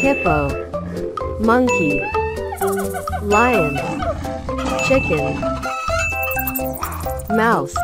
hippo, monkey, lion, chicken, mouse.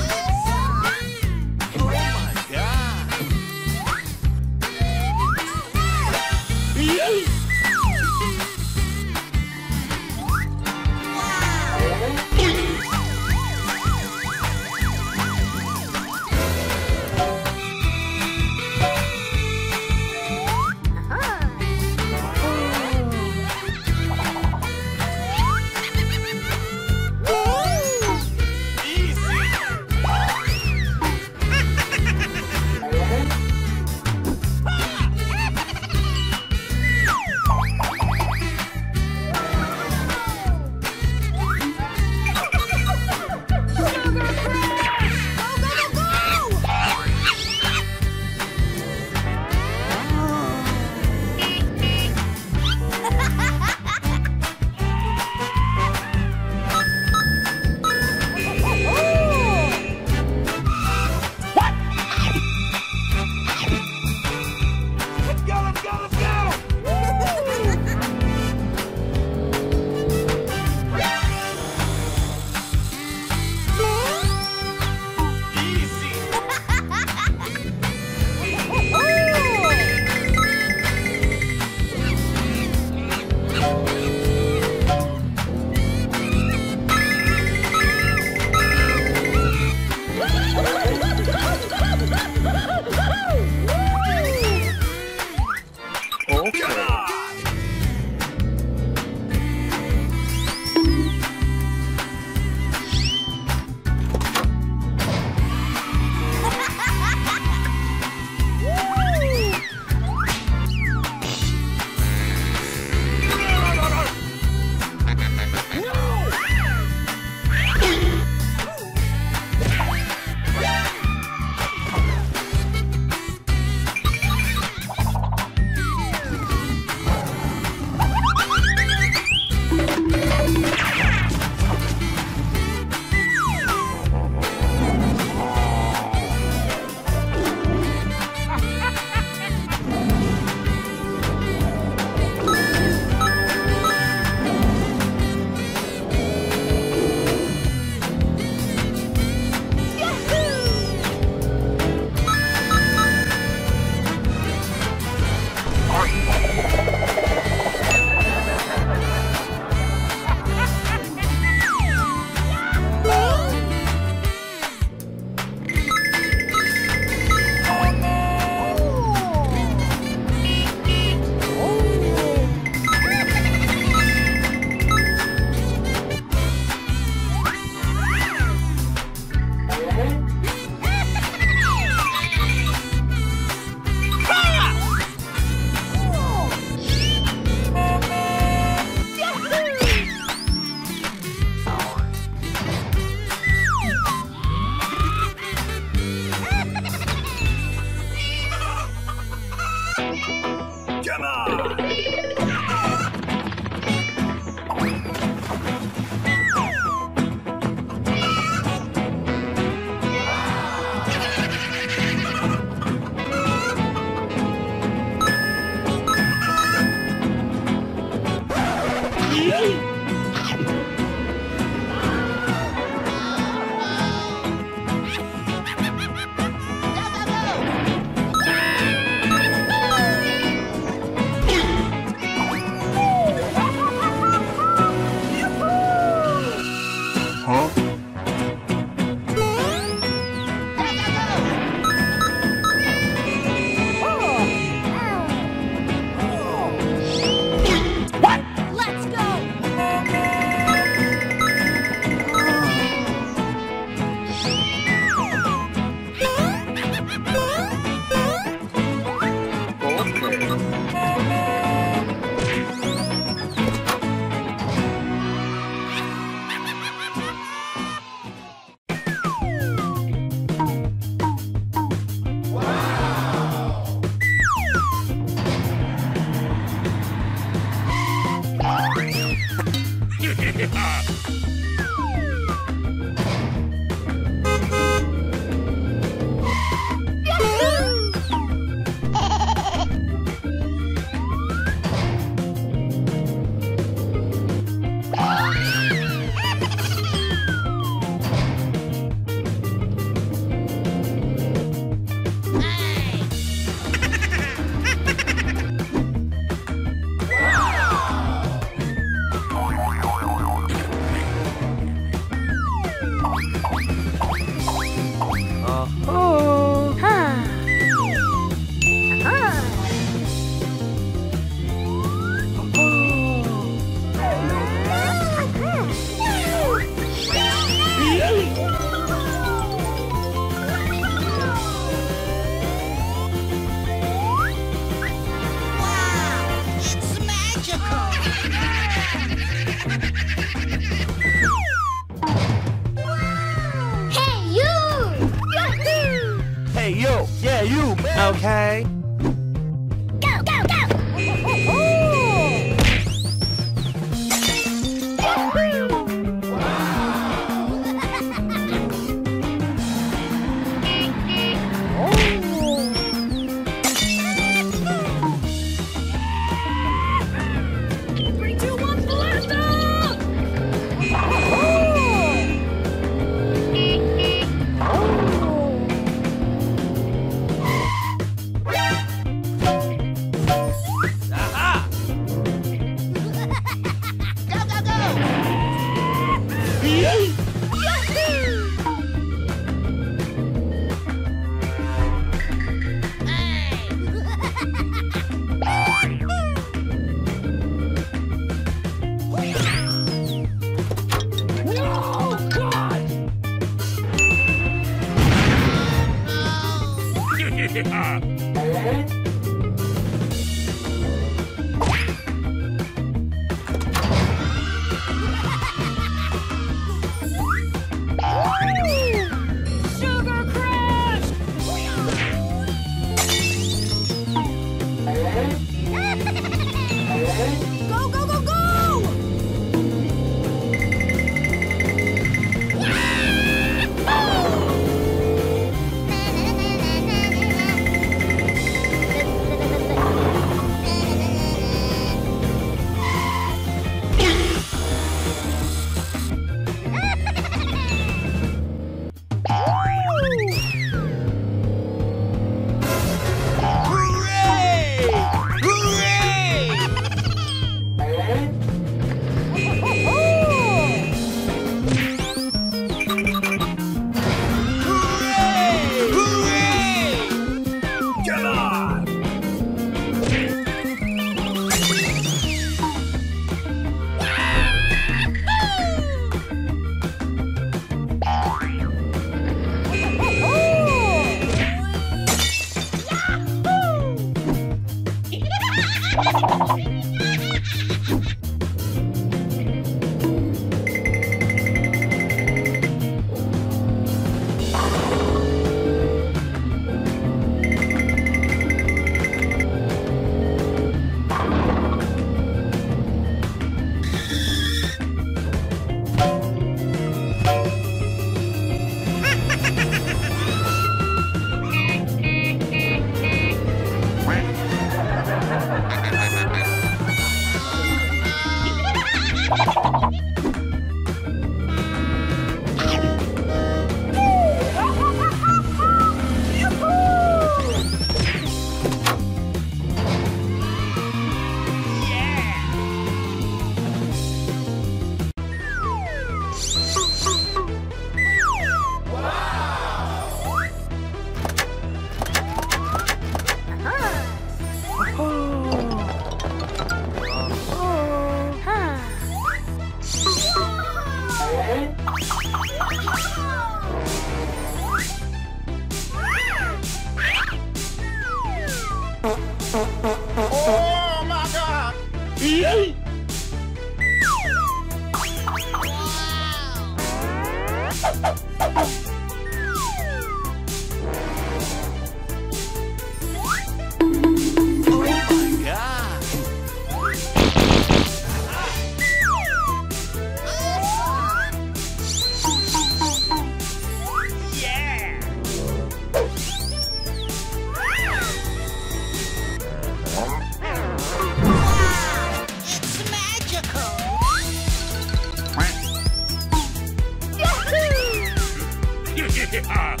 Quack.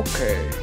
Okay.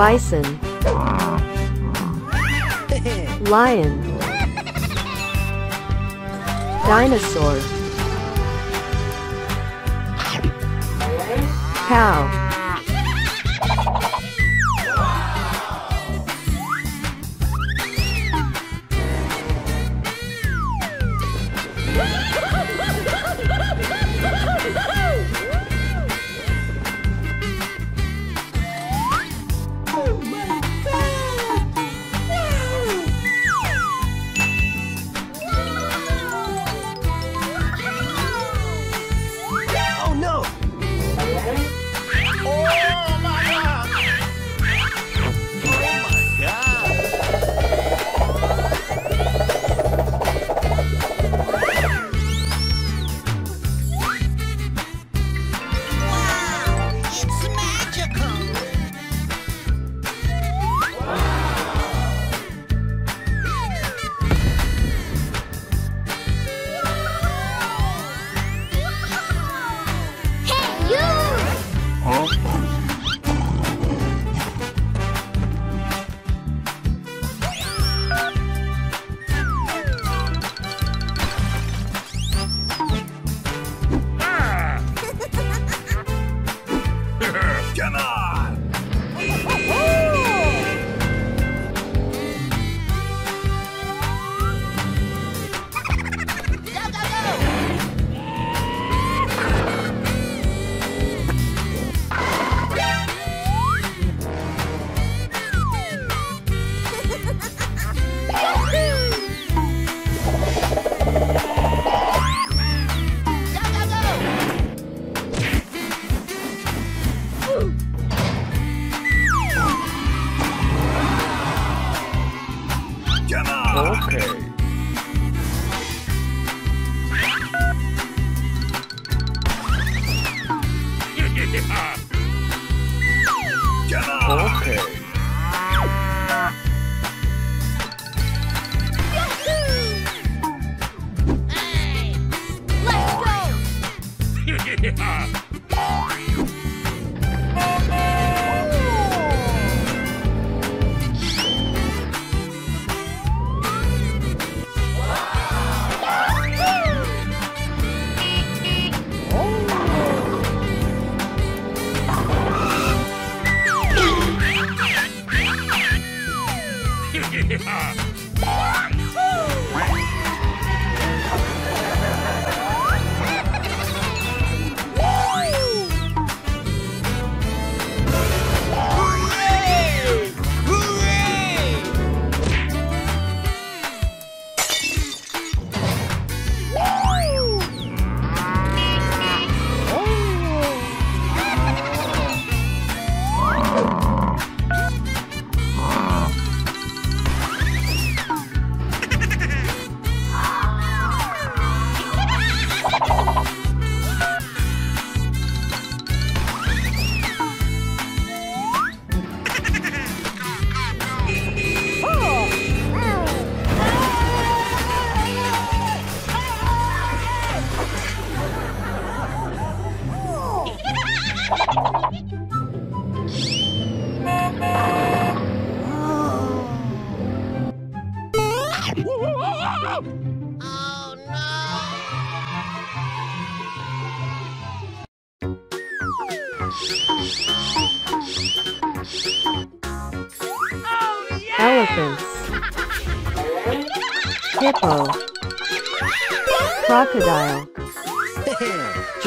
Bison. Lion. Dinosaur. Cow.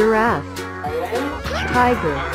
Giraffe. Tiger.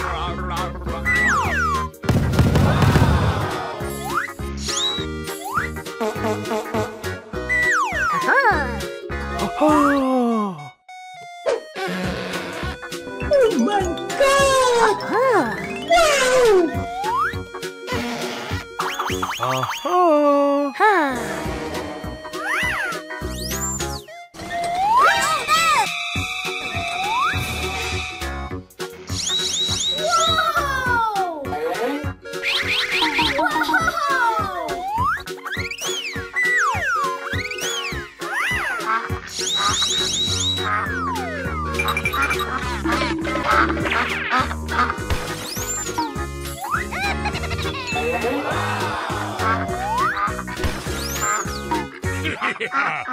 Yeah.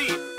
Oh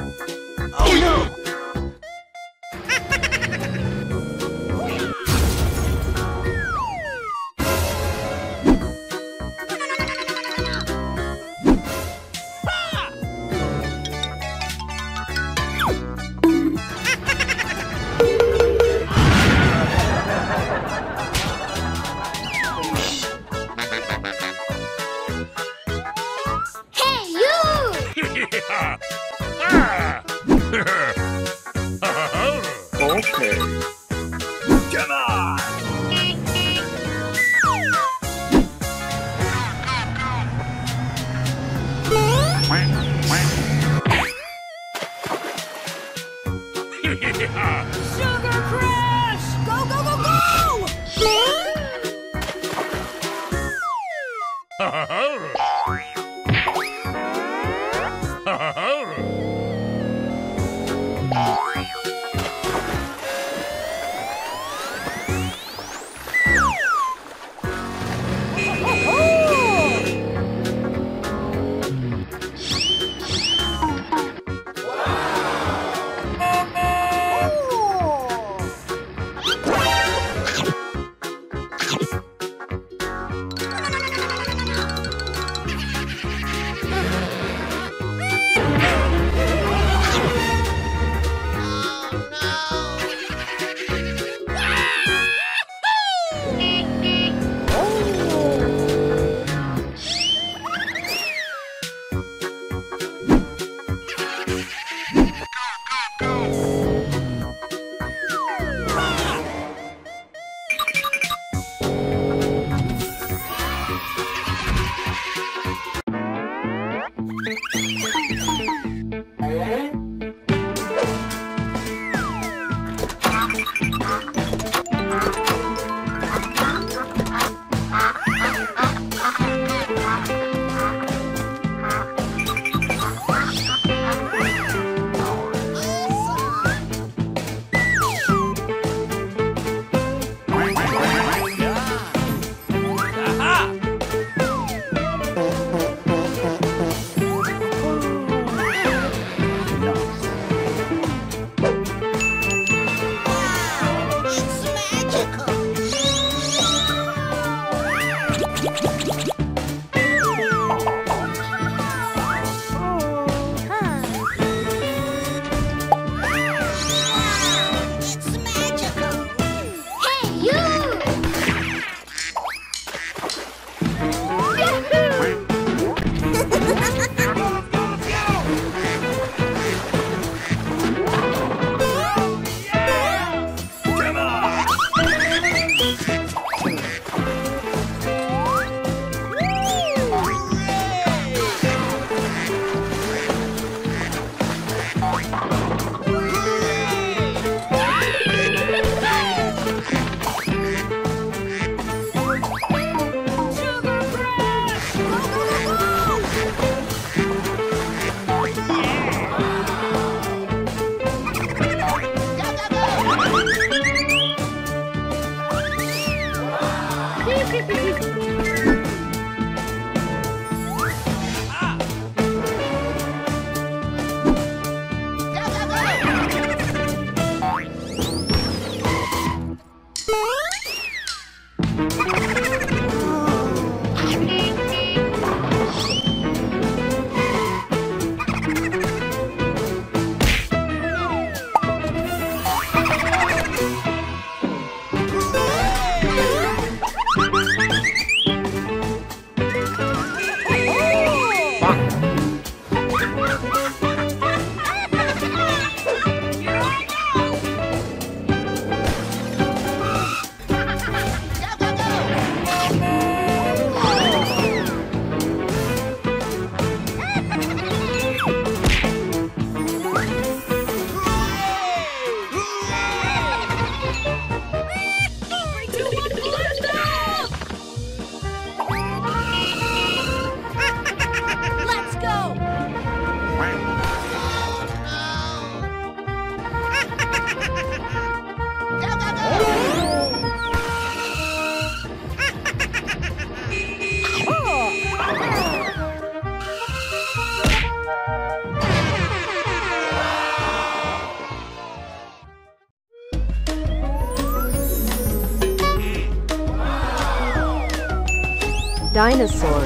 Dinosaur.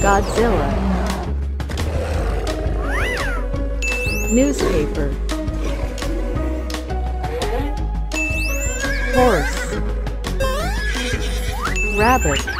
Godzilla. Newspaper. Horse. Rabbit.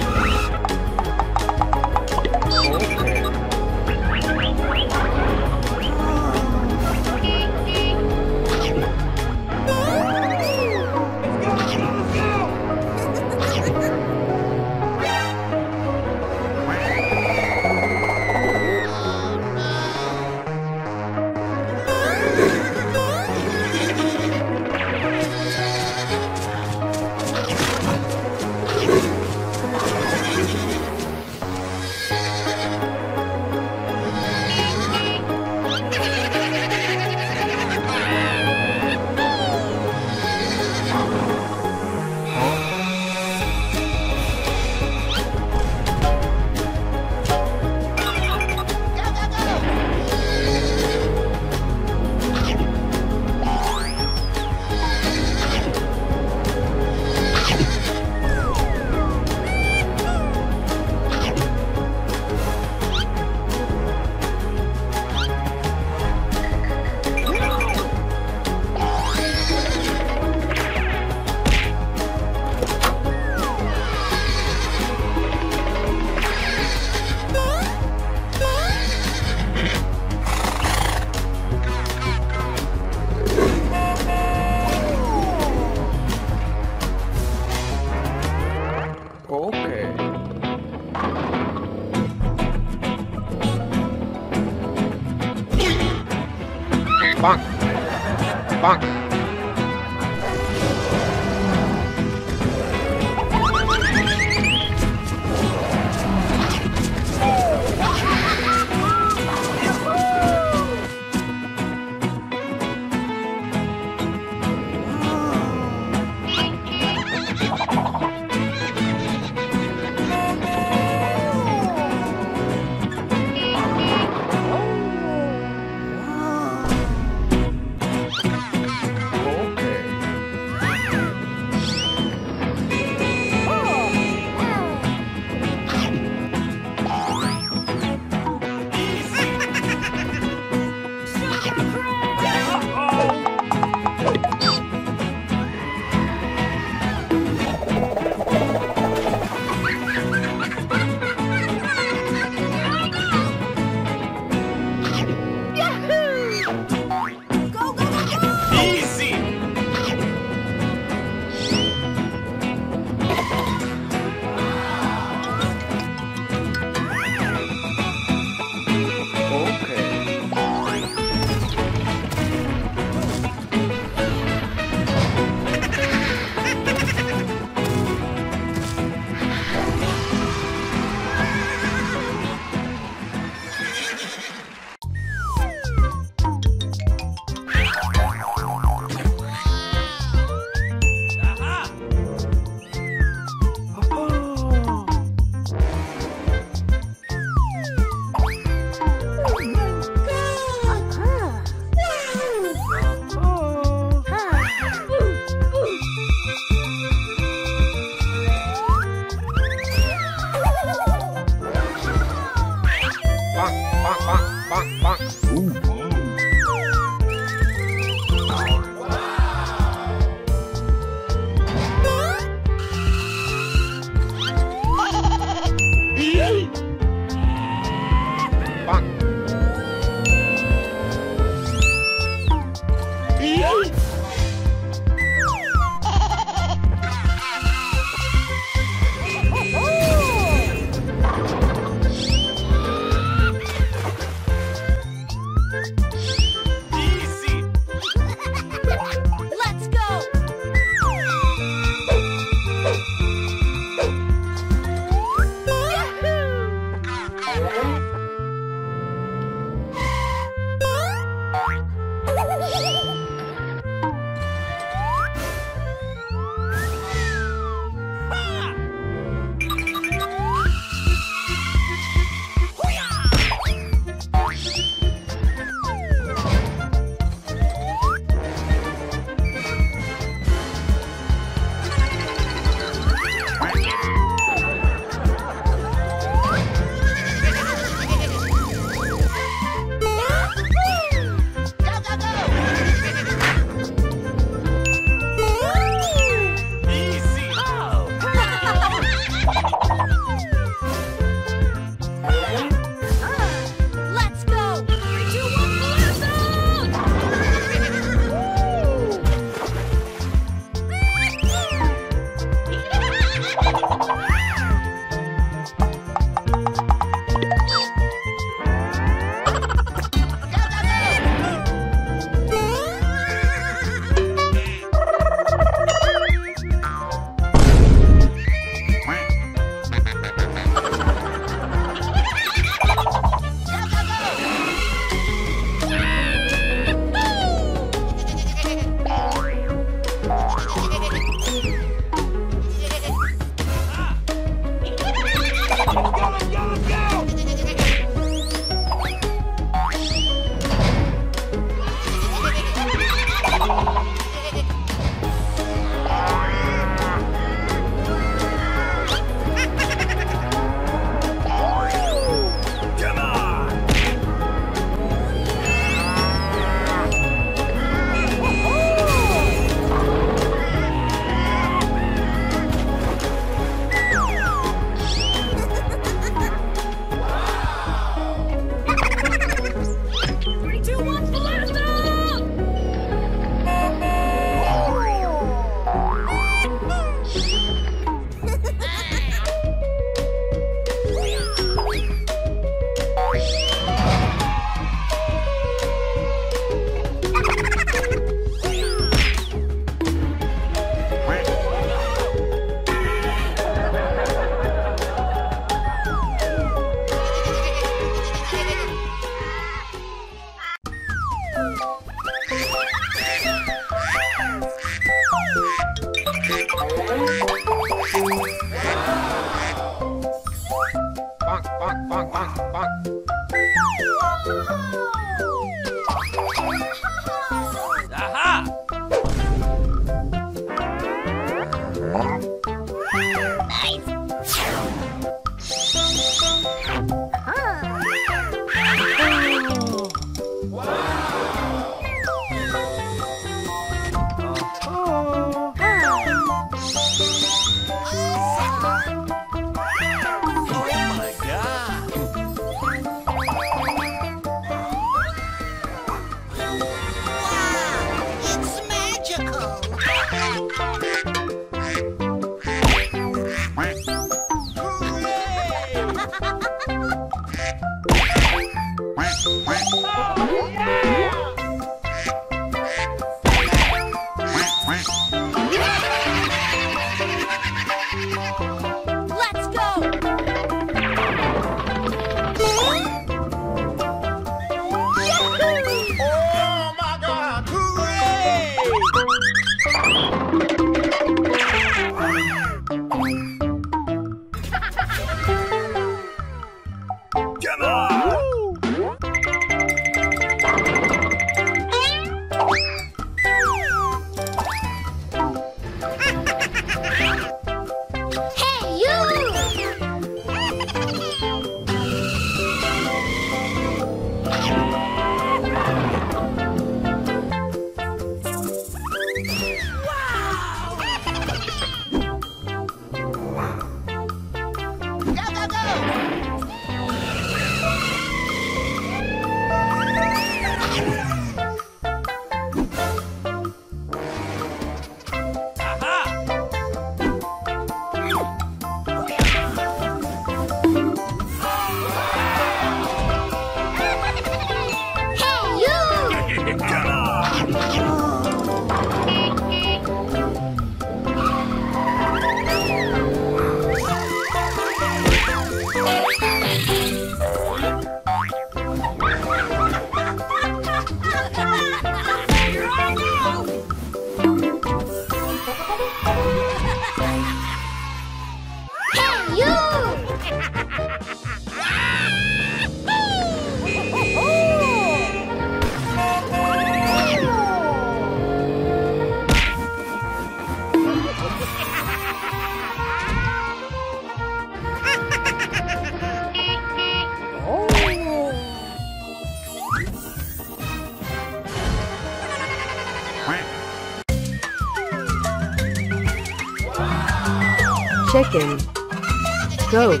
Goat,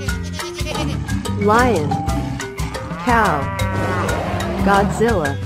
lion, cow, Godzilla.